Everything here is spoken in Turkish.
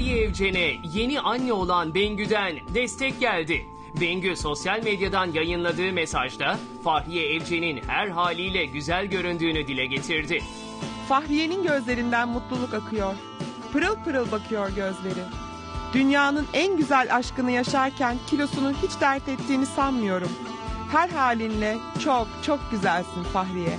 Fahriye Evcen'e yeni anne olan Bengü'den destek geldi. Bengü sosyal medyadan yayınladığı mesajda Fahriye Evcen'in her haliyle güzel göründüğünü dile getirdi. Fahriye'nin gözlerinden mutluluk akıyor. Pırıl pırıl bakıyor gözleri. Dünyanın en güzel aşkını yaşarken kilosunu hiç dert ettiğini sanmıyorum. Her halinle çok çok güzelsin Fahriye.